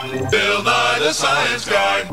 Bill Nye the Science Guy.